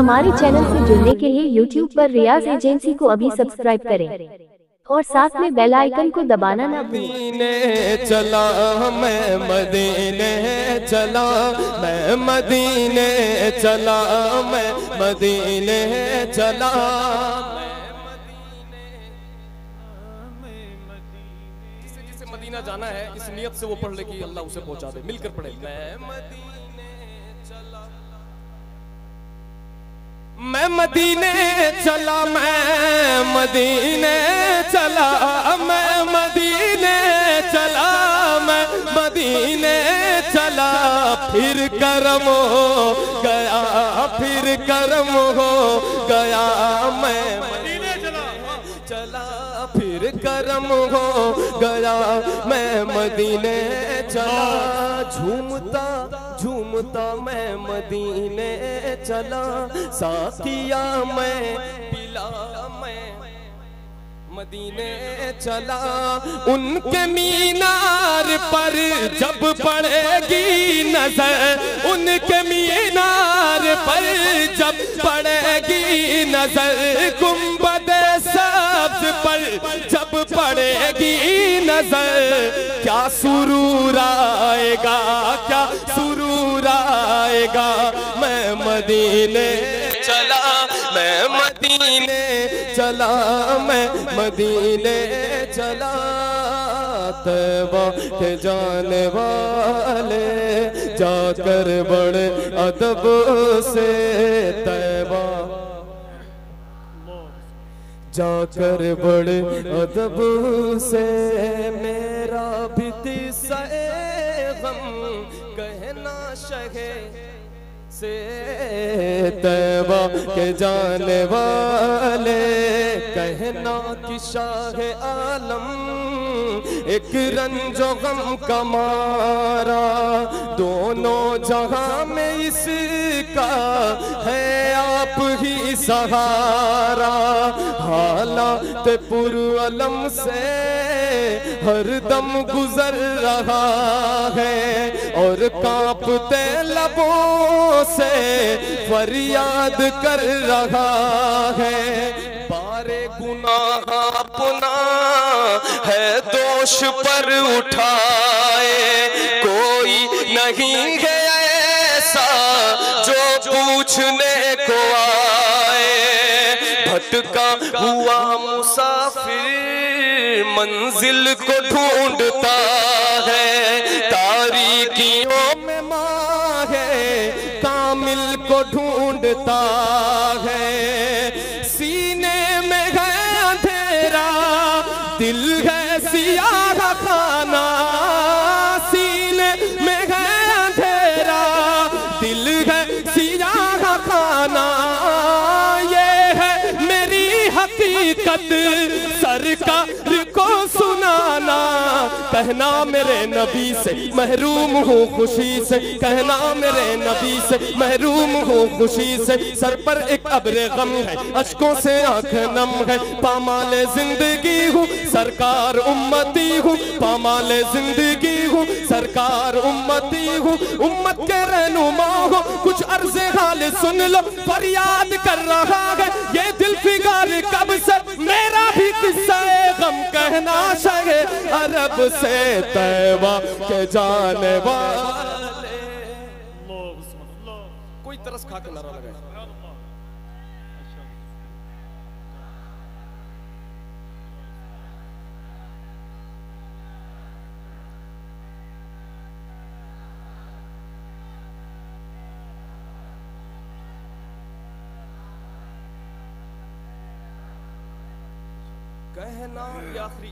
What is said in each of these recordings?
हमारे चैनल से जुड़ने के लिए YouTube पर रियाज एजेंसी को अभी सब्सक्राइब करें। और साथ में बेल आइकन को दबाना ना भूलें। चला मैं मदीने चला मैं मदीने चला मैं मदीने चला। जिसे जिसे मदीना जाना है इस नियत से वो पढ़ ले कि अल्लाह उसे पहुँचा दे। मिलकर पढ़े। मैं मदीने मैं मदीने चला, मैं मदीने चला, मैं मदीने चला, मैं मदीने चला। फिर करम हो गया, फिर करम हो गया, मैं मदीने चला चला। फिर करम हो गया, मैं मदीने चला। झूमता झूमता मैं मदीने चला, साथिया मैं पिला, मैं मदीने चला। उनके मीनार पर जब पड़ेगी नज़र, उनके मीनार पर जब पड़ेगी नज़र गुंबद सब्ज पर पड़ेगी नज़र, क्या सुरूर आएगा, क्या सुरूर आएगा? मैं मदीने चला, मैं मदीने चला, मैं मदीने चला। तैबा के जाने वाले जाकर बड़े अदब से तैबा जाकर बड़े अदब से मेरा भी दिशा गम, कहना शहे से तैबा के जाने वाले, कहना कि शाह आलम। एक रंजो गम कमारा दोनों जहाँ में इसका है आप ही सहारा। हालात पुरअलम से हर दम गुजर रहा है। और कांपते लबों से फरियाद कर रहा है। अपना है दोष पर उठाए। कोई नहीं है ऐसा जो पूछने को आए। भटका हुआ मुसाफिर मंजिल को ढूंढता है। तारीकियों में माँ है, कामिल को ढूंढता है। हकीकत सरकार को सुनाना। कहना मेरे नबी से महरूम हूँ खुशी से। कहना मेरे नबी से महरूम हूँ खुशी से। सर पर एक अब्र गम है, अशकों से आँख नम है। पामाले ज़िंदगी हूँ, सरकार उम्मती हूँ। पामाले ज़िंदगी हूँ, सरकार उम्मती हूँ। उम्मत के रहनुमा हो, कुछ अर्ज़ हाल सुन लो, फरियाद कर रहा है। ये दिल फिगार कब से मेरा भी किस्सा है गम कहना शहे अरब से तैबा के जाने वाले। कोई तरस खा के नारा कहना आखिरी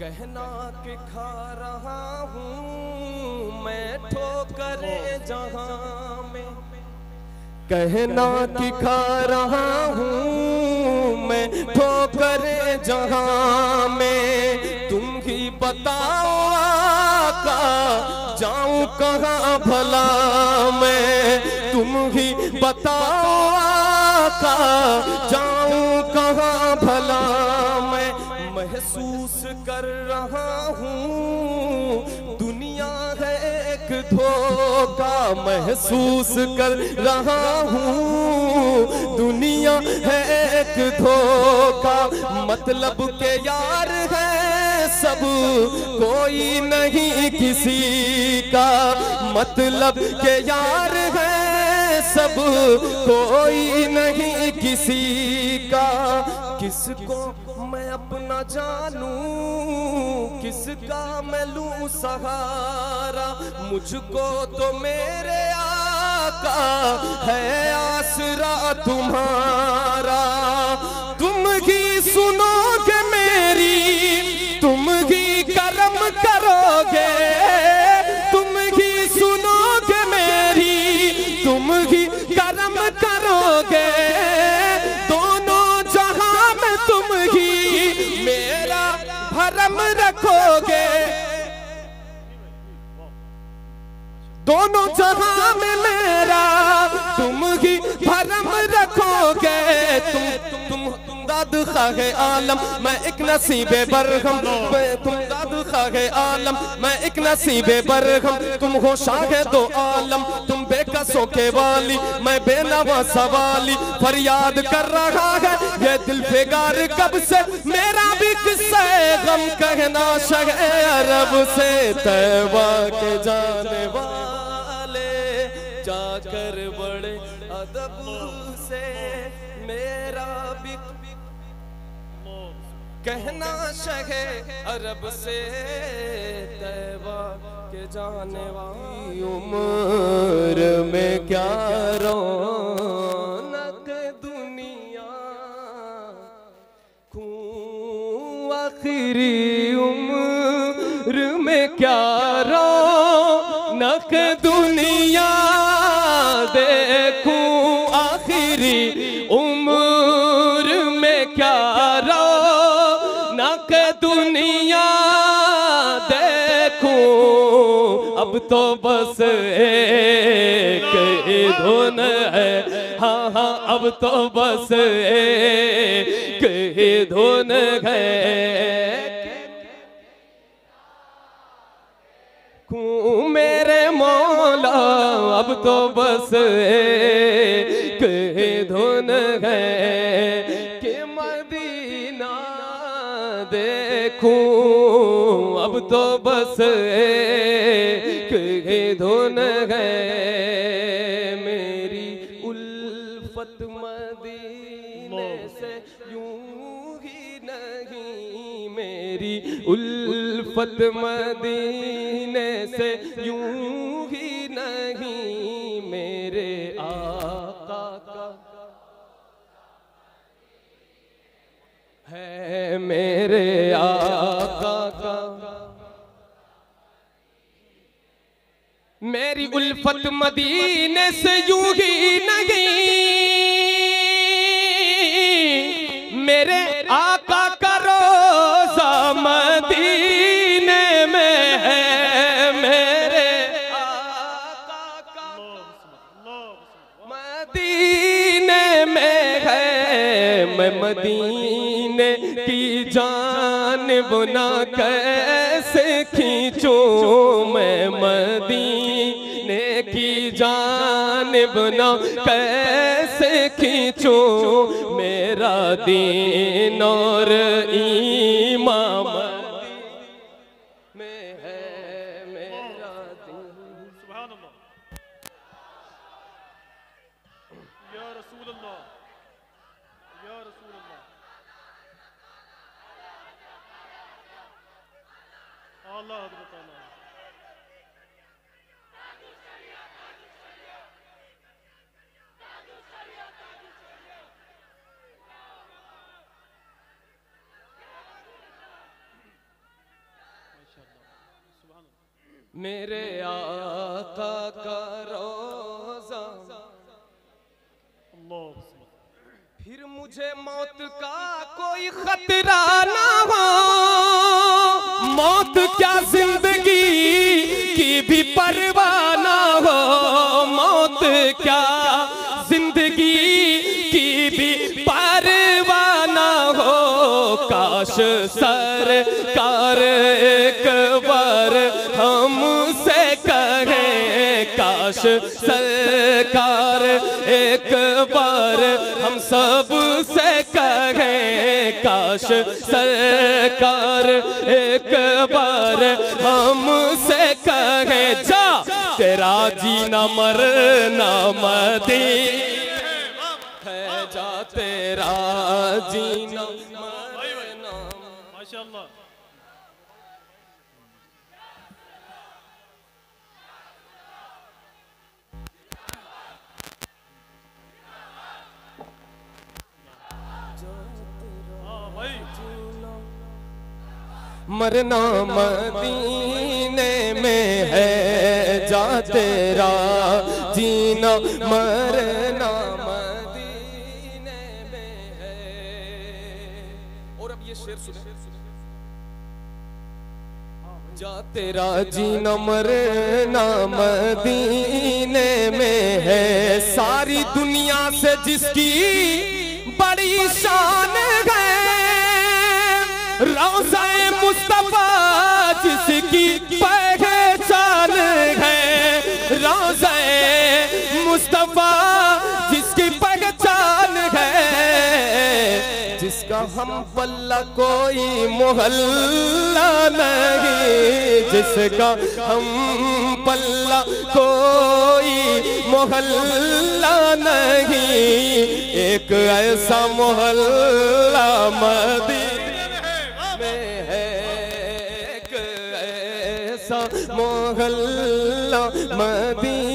कहना के खा रहा हूँ मैं ठोकरे जहाँ में। कहना कि खा रहा हूँ मैं ठोकरे जहाँ में। तुम ही बताओ आका, जाऊँ कहाँ भला मैं। तुम ही बताओ आका, जाऊँ कहाँ भला महसूस कर रहा हूँ। दुनिया है एक धोखा। महसूस कर रहा हूँ। दुनिया है एक धोखा। मतलब के यार है सब। कोई नहीं किसी का। मतलब के यार है सब। कोई नहीं किसी का। किसको मैं अपना जानूं? किसका मैं लू सहारा? मुझको तो मेरे आका है आसरा तुम्हारा। दोनों जहाँ में मेरा, तुम ही भरम रखोगे। तुम तुम तुम दाद खागे आलम, मैं एक नसीबे बरगम। तुम दाद खागे आलम, मैं एक नसीबे बरगम। तुम हो शाहे दो आलम, तुम बेकसों के वाली, मैं बेनवा सवाली। फरियाद कर रहा है, ये दिल बेगार कब से? मेरा भी किस्से गम कहना शहे अरब से, तैवा के जाने वाले। जाकर बड़े अदब से मेरा भी कहना शहे अरब से तैबा के जाने वाली उम्र में क्या रौनक उम्र में क्या रौनक दुनिया देखूँ? अब तो बस एक धुन है। हाँ हाँ अब तो बस एक धुन है। मेरे मौला, अब तो बस एक देखूँ। अब तो बस एक ही धुन है। मेरी उल्फत मदीने से यूँ ही नहीं। मेरी उल्फत मदीने से यूँ ही नहीं। मेरे है मेरे आका का। मेरी उल्फत मदीने से यूँ ही नहीं। मेरे आका का रोजा मदीने में है मेरे आका का। मदीने में है। मैं मदीने की जान बुना कैसे खींचो मैं मदीने की जान बुना कैसे खींचो मेरा दीन और ईमान? आला हज़रत आला मेरे आका का रोजा। फिर मुझे मौत का कोई खतरा ना सरकार एक बार हम सबसे कहें, काश सरकार, एक बार हम से कहे, जा, तेरा जीना मरना मदी है जा तेरा मरना माशाल्लाह। मरना मदीने में है जा तेरा जीना मरना मदीने में है। और अब ये शेर सुने। जा तेरा जीना मरना मदीने में है। सारी दुनिया से जिसकी बड़ी शान है रोज़ाए मुस्तफ़ा जिसकी पहचान है। रोज़ाए मुस्तफ़ा जिसकी पहचान है। जिसका हम पल्ला कोई मोहल्ला नहीं। जिसका हम पल्ला कोई मोहल्ला नहीं। एक ऐसा मोहल्ला मदीने एक ऐसा मोहल्ला मदीने